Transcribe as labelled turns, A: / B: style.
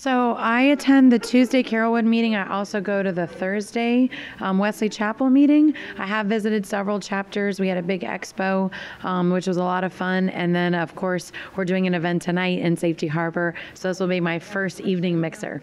A: So I attend the Tuesday Carrollwood meeting. I also go to the Thursday um, Wesley Chapel meeting. I have visited several chapters. We had a big expo, um, which was a lot of fun. And then, of course, we're doing an event tonight in Safety Harbor. So this will be my first evening mixer.